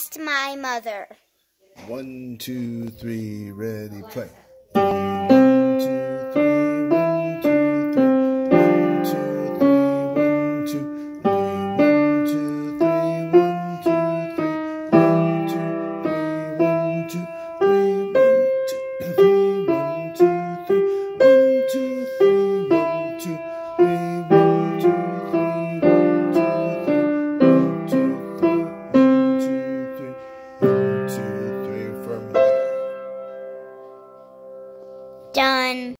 lost my mother. One, two, three, ready, play. done.